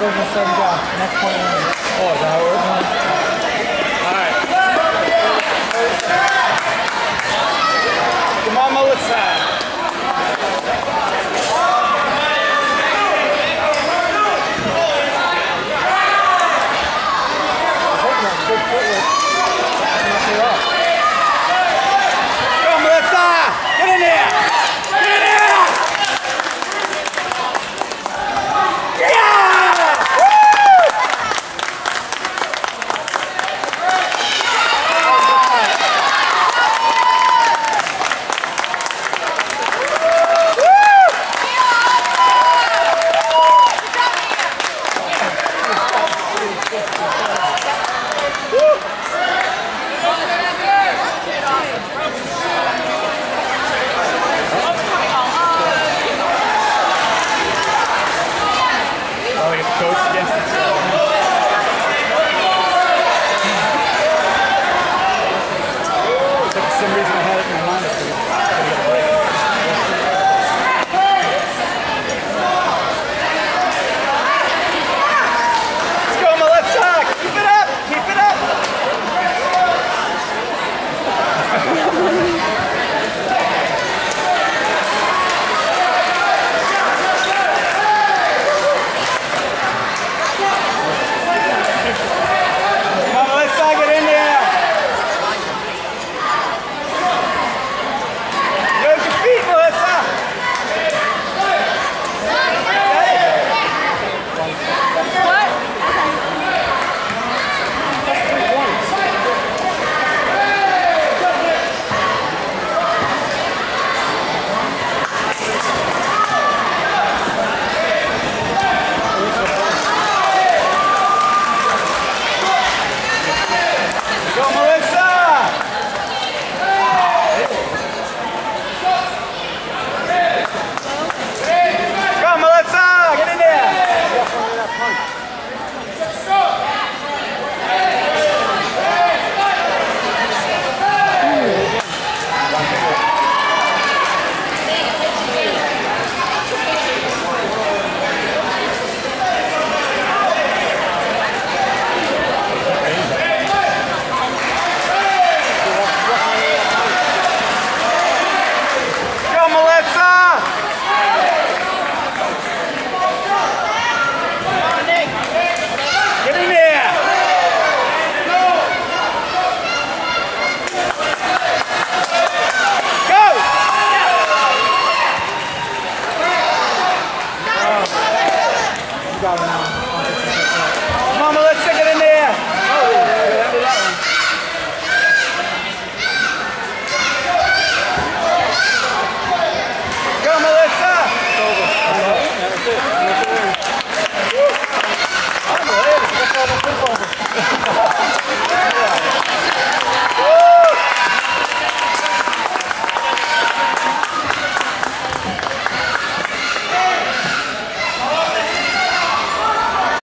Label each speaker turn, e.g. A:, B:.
A: goes my second down. Next point.
B: Oh, is that how it works?